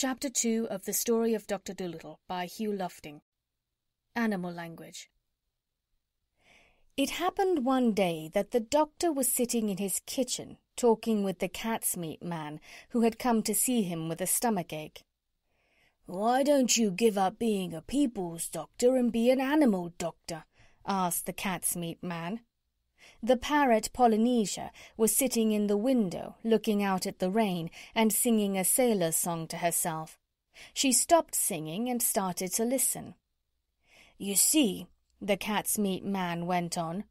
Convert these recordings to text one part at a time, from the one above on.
Chapter 2 of The Story of Dr. Dolittle by Hugh Lofting. Animal Language. It happened one day that the doctor was sitting in his kitchen talking with the cat's meat man who had come to see him with a stomach ache. Why don't you give up being a people's doctor and be an animal doctor? asked the cat's meat man. The parrot Polynesia was sitting in the window looking out at the rain and singing a sailor's song to herself. She stopped singing and started to listen. You see, the cat's meat man went on,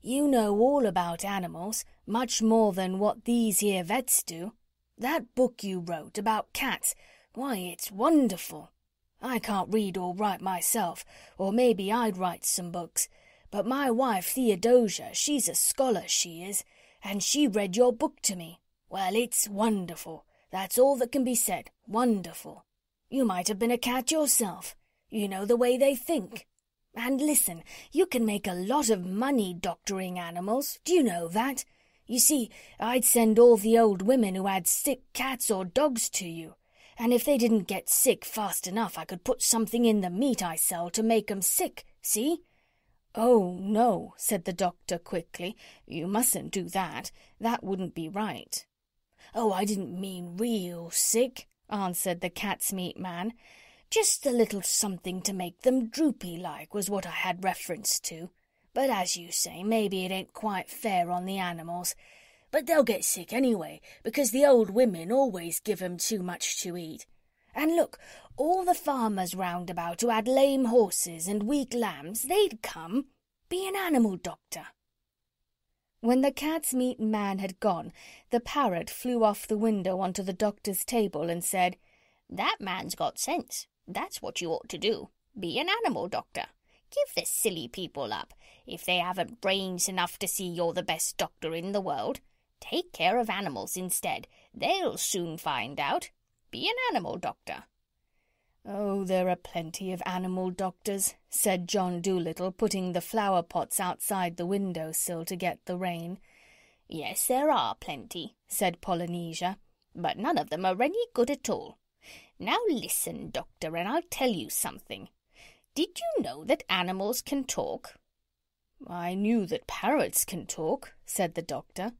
you know all about animals, much more than what these here vets do. That book you wrote about cats, why, it's wonderful. I can't read or write myself, or maybe I'd write some books, but my wife Theodosia, she's a scholar, she is, and she read your book to me. Well, it's wonderful. That's all that can be said. Wonderful. You might have been a cat yourself. You know the way they think. And listen, you can make a lot of money doctoring animals. Do you know that? You see, I'd send all the old women who had sick cats or dogs to you. And if they didn't get sick fast enough, I could put something in the meat I sell to make 'em sick. See? Oh, no, said the doctor quickly. You mustn't do that. That wouldn't be right. Oh, I didn't mean real sick, answered the cat's meat man. Just a little something to make them droopy like was what I had reference to. But as you say, maybe it ain't quite fair on the animals. But they'll get sick anyway, because the old women always give 'em too much to eat. And look, all the farmers round about who had lame horses and weak lambs, they'd come. Be an animal doctor. When the cat's meat man had gone, the parrot flew off the window onto the doctor's table and said, That man's got sense. That's what you ought to do. Be an animal doctor. Give the silly people up. If they haven't brains enough to see you're the best doctor in the world, take care of animals instead. They'll soon find out. Be an animal doctor. Oh, there are plenty of animal doctors, said John Dolittle, putting the flower pots outside the window sill to get the rain. Yes, there are plenty, said Polynesia, but none of them are any good at all. Now listen, doctor, and I'll tell you something. Did you know that animals can talk? I knew that parrots can talk, said the doctor.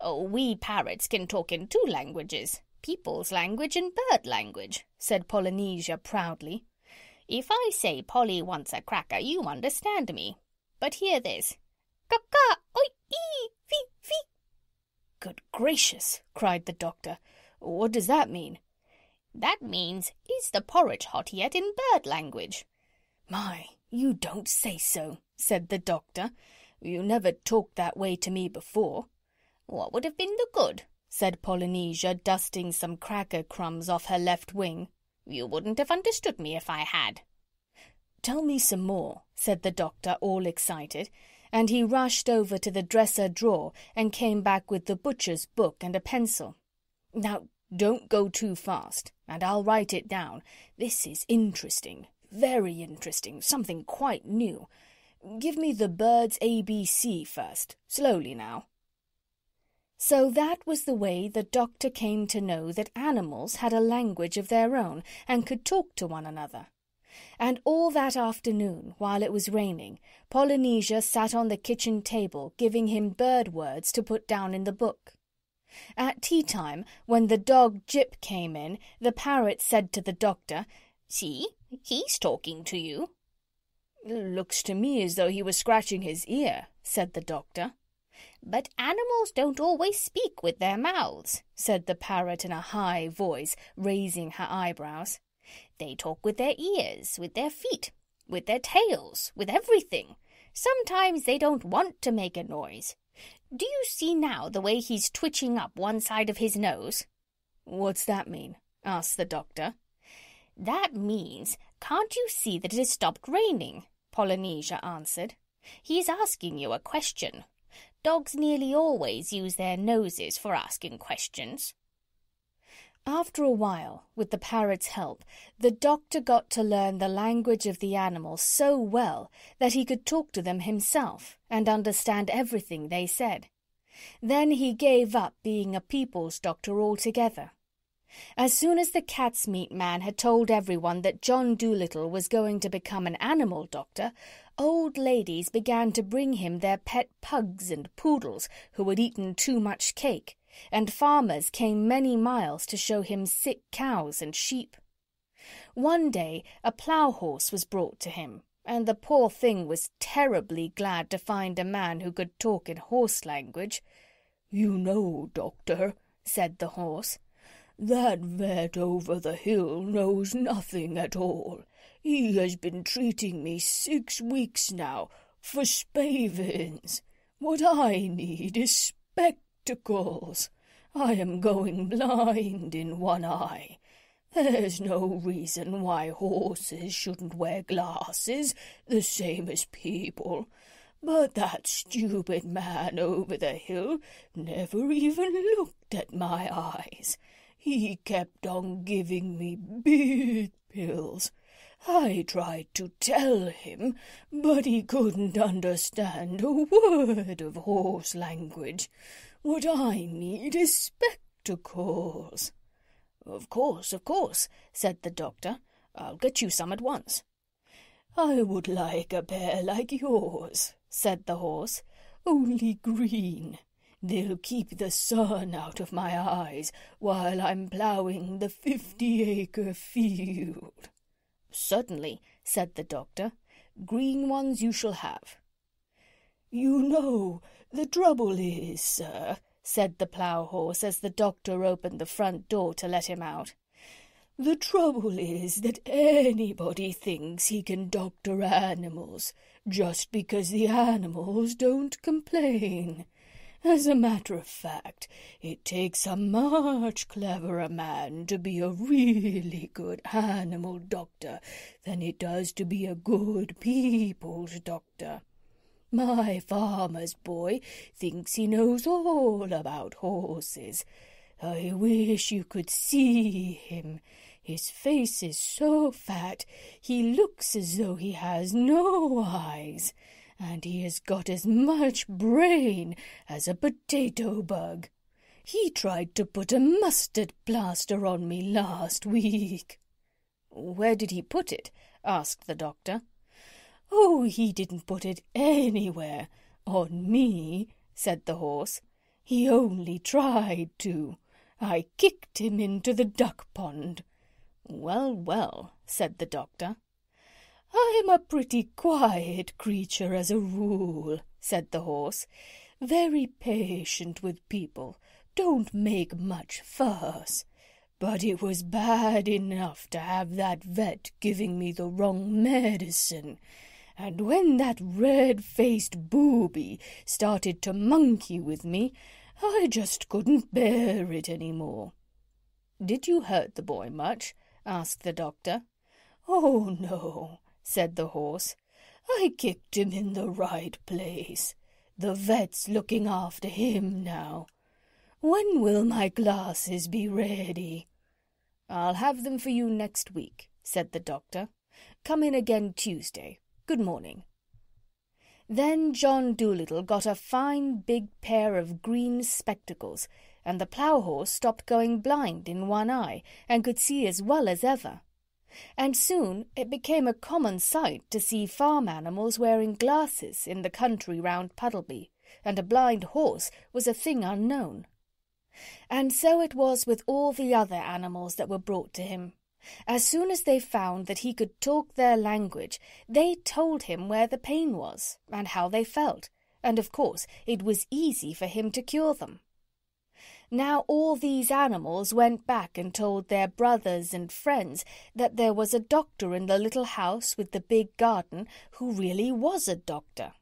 Oh, we parrots can talk in two languages, people's language and bird language, said Polynesia proudly. If I say Polly wants a cracker, you understand me. But hear this. Ka-ka, oi, ee, fee, fee. Good gracious, cried the doctor. What does that mean? That means, is the porridge hot yet in bird language? My, you don't say so, said the doctor. You never talked that way to me before. What would have been the good? Said Polynesia, dusting some cracker crumbs off her left wing. You wouldn't have understood me if I had. Tell me some more, said the doctor, all excited, and he rushed over to the dresser drawer and came back with the butcher's book and a pencil. Now, don't go too fast, and I'll write it down. This is interesting, very interesting, something quite new. Give me the bird's ABC first, slowly now. So that was the way the doctor came to know that animals had a language of their own and could talk to one another. And all that afternoon, while it was raining, Polynesia sat on the kitchen table giving him bird words to put down in the book. At tea time, when the dog Jip came in, the parrot said to the doctor, See, he's talking to you. Looks to me as though he was scratching his ear, said the doctor. But animals don't always speak with their mouths, said the parrot in a high voice, raising her eyebrows. They talk with their ears, with their feet, with their tails, with everything. Sometimes they don't want to make a noise. Do you see now the way he's twitching up one side of his nose? What's that mean? asked the doctor. That means, can't you see that it has stopped raining? Polynesia answered. He's asking you a question. Dogs nearly always use their noses for asking questions. After a while, with the parrot's help, the doctor got to learn the language of the animals so well that he could talk to them himself and understand everything they said. Then he gave up being a people's doctor altogether. As soon as the cat's meat man had told everyone that John Dolittle was going to become an animal doctor, old ladies began to bring him their pet pugs and poodles who had eaten too much cake, and farmers came many miles to show him sick cows and sheep. One day a plough horse was brought to him, and the poor thing was terribly glad to find a man who could talk in horse language. You know, doctor, said the horse, that vet over the hill knows nothing at all. He has been treating me six weeks now for spavins. What I need is spectacles. I am going blind in one eye. There's no reason why horses shouldn't wear glasses, the same as people. But that stupid man over the hill never even looked at my eyes. He kept on giving me big pills. I tried to tell him, but he couldn't understand a word of horse language. What I need is spectacles. Of course, of course, said the doctor. I'll get you some at once. I would like a pair like yours, said the horse, only green. They'll keep the sun out of my eyes while I'm ploughing the fifty-acre field. Certainly, said the doctor. Green ones you shall have. You know, the trouble is, sir, said the plough horse as the doctor opened the front door to let him out. The trouble is that anybody thinks he can doctor animals just because the animals don't complain. As a matter of fact, it takes a much cleverer man to be a really good animal doctor than it does to be a good people's doctor. My farmer's boy thinks he knows all about horses. I wish you could see him. His face is so fat he looks as though he has no eyes, and he has got as much brain as a potato bug. He tried to put a mustard plaster on me last week. Where did he put it? asked the doctor. Oh, he didn't put it anywhere. On me, said the horse. He only tried to. I kicked him into the duck pond. Well, well, said the doctor. I'm a pretty quiet creature as a rule, said the horse. Very patient with people. Don't make much fuss. But it was bad enough to have that vet giving me the wrong medicine. And when that red-faced booby started to monkey with me, I just couldn't bear it any more. Did you hurt the boy much? asked the doctor. Oh, no, said the horse. I kicked him in the right place. The vet's looking after him now. When will my glasses be ready? I'll have them for you next week, said the doctor. Come in again Tuesday. Good morning. Then John Dolittle got a fine big pair of green spectacles, and the plough horse stopped going blind in one eye and could see as well as ever. And soon it became a common sight to see farm animals wearing glasses in the country round Puddleby, and a blind horse was a thing unknown. And so it was with all the other animals that were brought to him. As soon as they found that he could talk their language, they told him where the pain was, and how they felt, and of course it was easy for him to cure them. Now all these animals went back and told their brothers and friends that there was a doctor in the little house with the big garden who really was a doctor.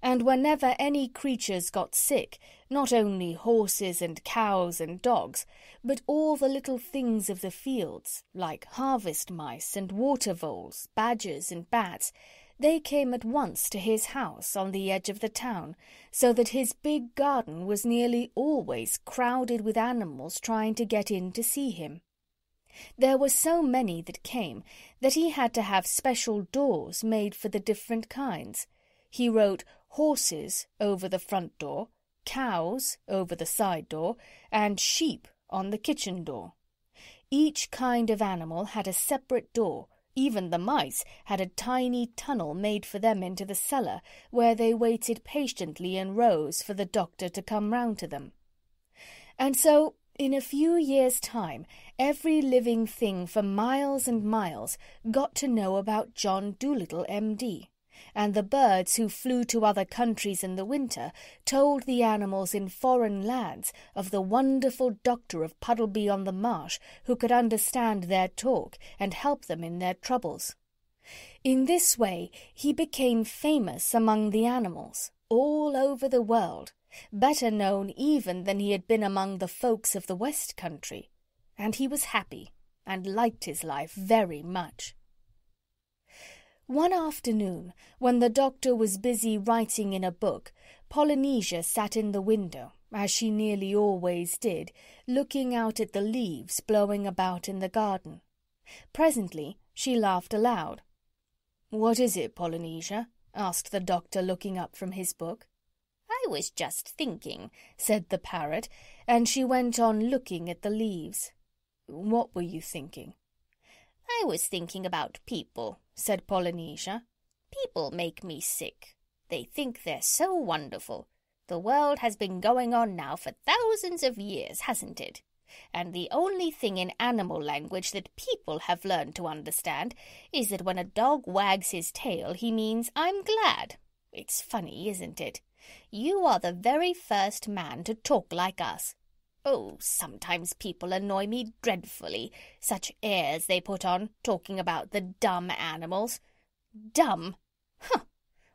And whenever any creatures got sick, not only horses and cows and dogs, but all the little things of the fields, like harvest mice and water voles, badgers and bats, they came at once to his house on the edge of the town, so that his big garden was nearly always crowded with animals trying to get in to see him. There were so many that came that he had to have special doors made for the different kinds. He wrote horses over the front door, cows over the side door, and sheep on the kitchen door. Each kind of animal had a separate door. Even the mice had a tiny tunnel made for them into the cellar, where they waited patiently in rows for the doctor to come round to them. And so, in a few years' time, every living thing for miles and miles got to know about John Dolittle, M.D and the birds who flew to other countries in the winter told the animals in foreign lands of the wonderful doctor of Puddleby on the Marsh who could understand their talk and help them in their troubles. In this way he became famous among the animals, all over the world, better known even than he had been among the folks of the West Country, and he was happy and liked his life very much. One afternoon, when the doctor was busy writing in a book, Polynesia sat in the window, as she nearly always did, looking out at the leaves blowing about in the garden. Presently she laughed aloud. "What is it, Polynesia?" asked the doctor, looking up from his book. "I was just thinking," said the parrot, and she went on looking at the leaves. "What were you thinking?" "I was thinking about people said Polynesia. People make me sick. They think they're so wonderful. The world has been going on now for thousands of years, hasn't it? And the only thing in animal language that people have learned to understand is that when a dog wags his tail, he means, I'm glad. It's funny, isn't it? You are the very first man to talk like us. Oh, sometimes people annoy me dreadfully. Such airs they put on, talking about the dumb animals. Dumb? Huh!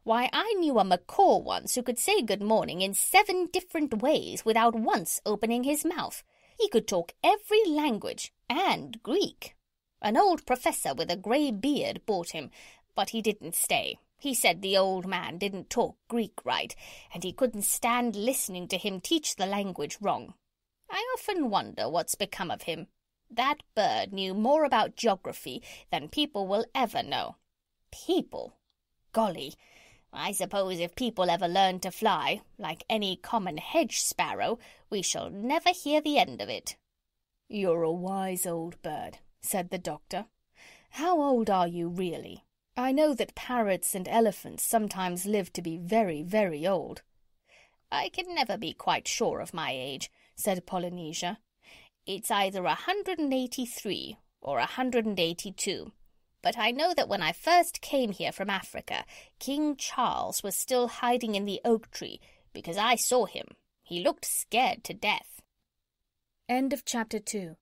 Why, I knew a macaw once who could say good morning in seven different ways without once opening his mouth. He could talk every language, and Greek. An old professor with a grey beard bought him, but he didn't stay. He said the old man didn't talk Greek right, and he couldn't stand listening to him teach the language wrong. I often wonder what's become of him. That bird knew more about geography than people will ever know. People! Golly! I suppose if people ever learn to fly, like any common hedge sparrow, we shall never hear the end of it. You're a wise old bird, said the doctor. How old are you really? I know that parrots and elephants sometimes live to be very, very old. I can never be quite sure of my age said Polynesia. It's either a hundred and eighty-three or a hundred and eighty-two. But I know that when I first came here from Africa, King Charles was still hiding in the oak tree, because I saw him. He looked scared to death. End of chapter two.